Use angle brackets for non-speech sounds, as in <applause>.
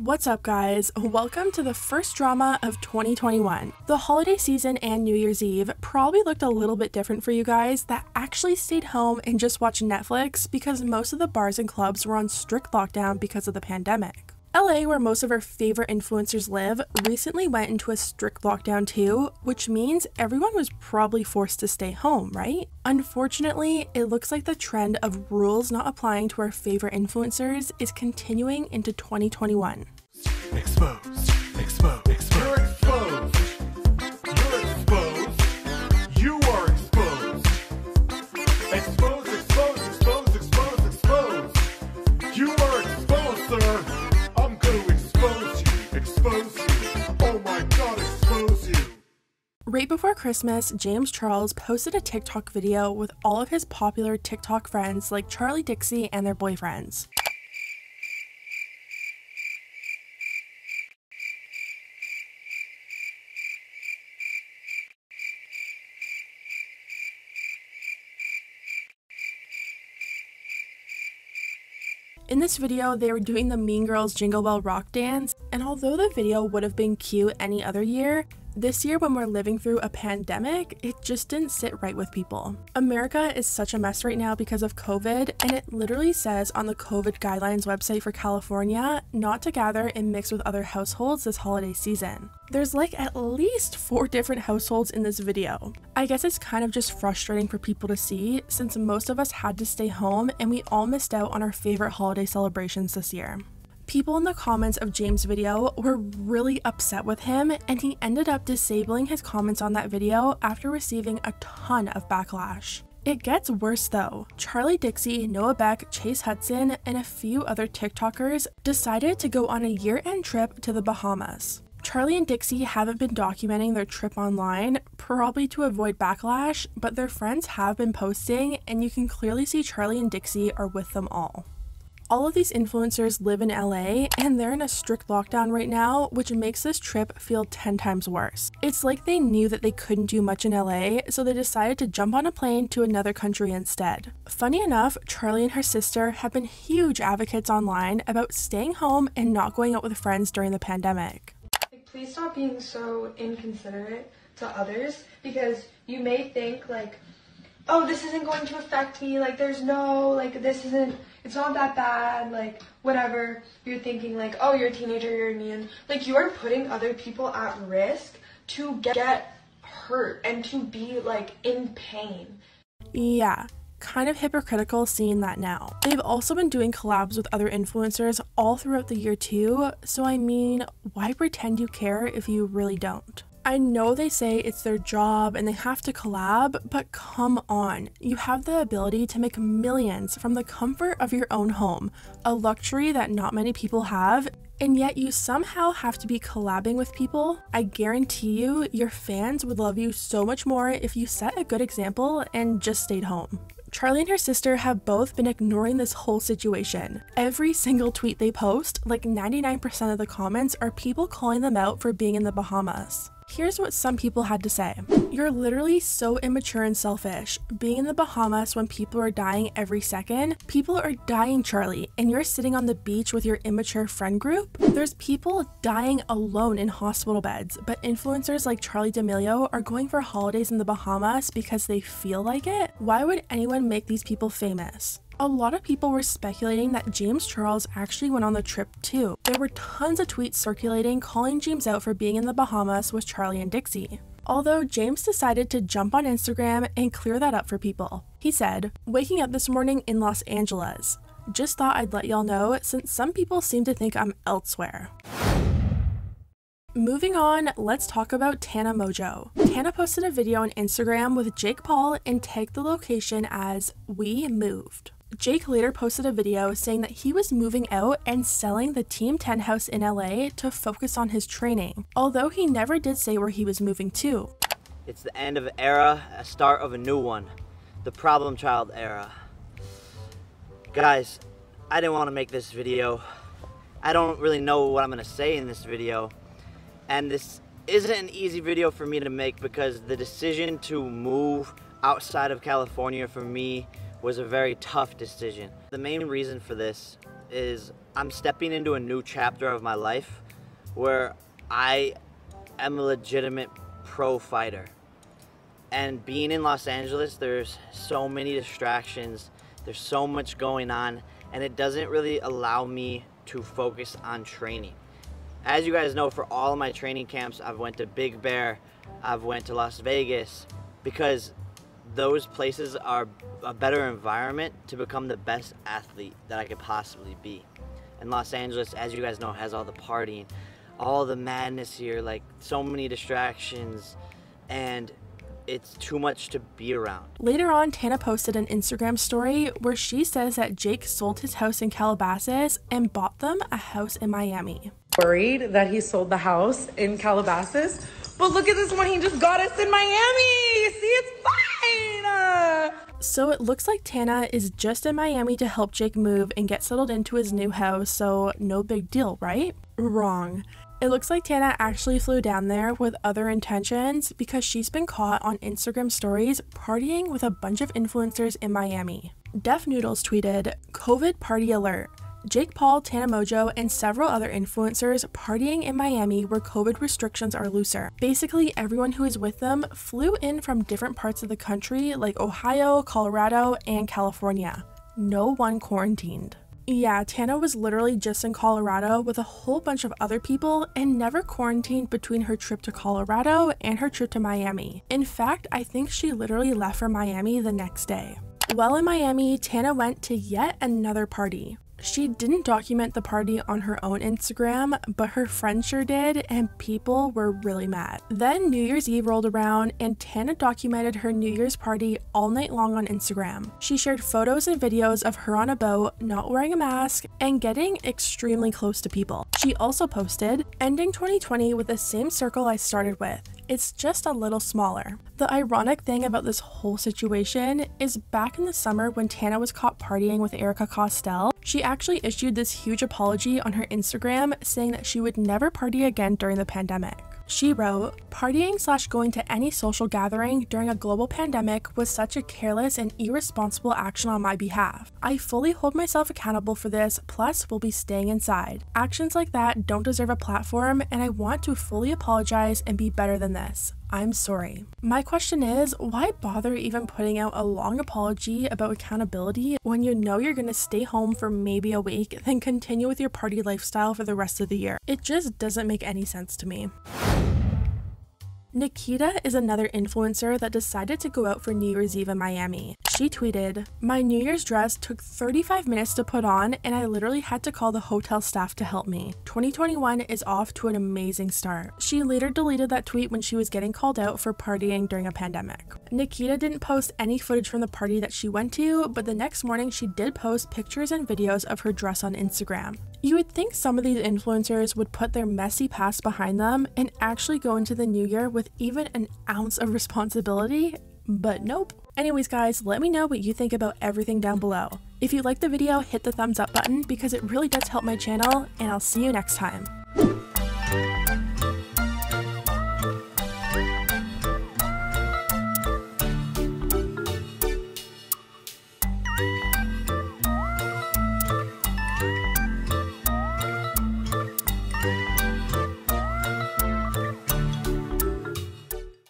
What's up, guys? Welcome to the first drama of 2021. The holiday season and New Year's Eve probably looked a little bit different for you guys that actually stayed home and just watched Netflix because most of the bars and clubs were on strict lockdown because of the pandemic. LA, where most of our favorite influencers live, recently went into a strict lockdown too, which means everyone was probably forced to stay home, right? Unfortunately, it looks like the trend of rules not applying to our favorite influencers is continuing into 2021. Exposed. Exposed. Exposed. Right before Christmas, James Charles posted a TikTok video with all of his popular TikTok friends like Charli Dixie and their boyfriends. In this video, they were doing the Mean Girls Jingle Bell Rock dance, and although the video would have been cute any other year, this year when we're living through a pandemic, it just didn't sit right with people. America is such a mess right now because of COVID, and it literally says on the COVID guidelines website for California not to gather and mix with other households this holiday season. There's like at least four different households in this video. I guess it's kind of just frustrating for people to see since most of us had to stay home and we all missed out on our favorite holiday celebrations this year. People in the comments of James' video were really upset with him, and he ended up disabling his comments on that video after receiving a ton of backlash. It gets worse though. Charli Dixie, Noah Beck, Chase Hudson, and a few other TikTokers decided to go on a year end trip to the Bahamas. Charli and Dixie haven't been documenting their trip online, probably to avoid backlash, but their friends have been posting, and you can clearly see Charli and Dixie are with them all. All of these influencers live in LA and they're in a strict lockdown right now, which makes this trip feel 10 times worse. It's like they knew that they couldn't do much in LA, so they decided to jump on a plane to another country instead. Funny enough, Charli and her sister have been huge advocates online about staying home and not going out with friends during the pandemic. Please stop being so inconsiderate to others because you may think like, oh, this isn't going to affect me. Like, there's no like, this isn't. It's not that bad. Like, whatever. You're thinking like, oh, you're a teenager. You're neon. Like, you are putting other people at risk to get get hurt and to be like in pain. Yeah, kind of hypocritical seeing that now. They've also been doing collabs with other influencers all throughout the year too, so I mean, why pretend you care if you really don't? I know they say it's their job and they have to collab, but come on. You have the ability to make millions from the comfort of your own home, a luxury that not many people have, and yet you somehow have to be collabing with people. I guarantee you, your fans would love you so much more if you set a good example and just stayed home. Charli and her sister have both been ignoring this whole situation. Every single tweet they post, like 99% of the comments, are people calling them out for being in the Bahamas. Here's what some people had to say. You're literally so immature and selfish. Being in the Bahamas when people are dying every second, people are dying, Charli, and you're sitting on the beach with your immature friend group? There's people dying alone in hospital beds, but influencers like Charli D'Amelio are going for holidays in the Bahamas because they feel like it? Why would anyone make these people famous? A lot of people were speculating that James Charles actually went on the trip too. There were tons of tweets circulating calling James out for being in the Bahamas with Charli and Dixie. Although James decided to jump on Instagram and clear that up for people. He said, Waking up this morning in Los Angeles. Just thought I'd let y'all know since some people seem to think I'm elsewhere. Moving on, let's talk about Tana Mongeau. Tana posted a video on Instagram with Jake Paul and tagged the location as We Moved. Jake later posted a video saying that he was moving out and selling the Team 10 house in LA to focus on his training, although he never did say where he was moving to. It's the end of an era, a start of a new one. The problem child era. Guys, I didn't want to make this video. I don't really know what I'm going to say in this video. And this isn't an easy video for me to make because the decision to move outside of California for me was a very tough decision. The main reason for this is I'm stepping into a new chapter of my life where I am a legitimate pro fighter. And being in Los Angeles, there's so many distractions, there's so much going on, and it doesn't really allow me to focus on training. As you guys know, for all of my training camps, I've went to Big Bear, I've went to Las Vegas, because those places are a better environment to become the best athlete that I could possibly be. And Los Angeles, as you guys know, has all the partying, all the madness here, like so many distractions, and it's too much to be around. Later on, Tana posted an Instagram story where she says that Jake sold his house in Calabasas and bought them a house in Miami. Worried that he sold the house in Calabasas, but look at this one he just got us in Miami. See, it's fine. Uh, So it looks like Tana is just in Miami to help Jake move and get settled into his new house, so no big deal, right? Wrong. It looks like Tana actually flew down there with other intentions because she's been caught on Instagram stories partying with a bunch of influencers in Miami. Def Noodles tweeted, COVID party alert. Jake Paul, Tana Mongeau, and several other influencers partying in Miami where COVID restrictions are looser. Basically, everyone who is with them flew in from different parts of the country like Ohio, Colorado, and California. No one quarantined. Yeah, Tana was literally just in Colorado with a whole bunch of other people and never quarantined between her trip to Colorado and her trip to Miami. In fact, I think she literally left for Miami the next day. While in Miami, Tana went to yet another party. She didn't document the party on her own Instagram, but her friend sure did, and people were really mad. Then New Year's Eve rolled around, and Tana documented her New Year's party all night long on Instagram. She shared photos and videos of her on a boat, not wearing a mask, and getting extremely close to people. She also posted, ending 2020 with the same circle I started with. It's just a little smaller. The ironic thing about this whole situation is back in the summer when Tana was caught partying with Erika Costell, she actually issued this huge apology on her Instagram saying that she would never party again during the pandemic. She wrote, Partying slash going to any social gathering during a global pandemic was such a careless and irresponsible action on my behalf. I fully hold myself accountable for this, plus, we'll be staying inside. Actions like that don't deserve a platform, and I want to fully apologize and be better than this. I'm sorry. My question is why bother even putting out a long apology about accountability when you know you're gonna stay home for maybe a week, then continue with your party lifestyle for the rest of the year? It just doesn't make any sense to me. Nikita is another influencer that decided to go out for New Year's Eve in Miami. She tweeted, My New Year's dress took 35 minutes to put on, and I literally had to call the hotel staff to help me. 2021 is off to an amazing start. She later deleted that tweet when she was getting called out for partying during a pandemic. Nikita didn't post any footage from the party that she went to, but the next morning she did post pictures and videos of her dress on Instagram. You would think some of these influencers would put their messy past behind them and actually go into the new year with even an ounce of <laughs> responsibility, but nope. Anyways, guys, let me know what you think about everything down below. If you liked the video, hit the thumbs up button because it really does help my channel, and I'll see you next time.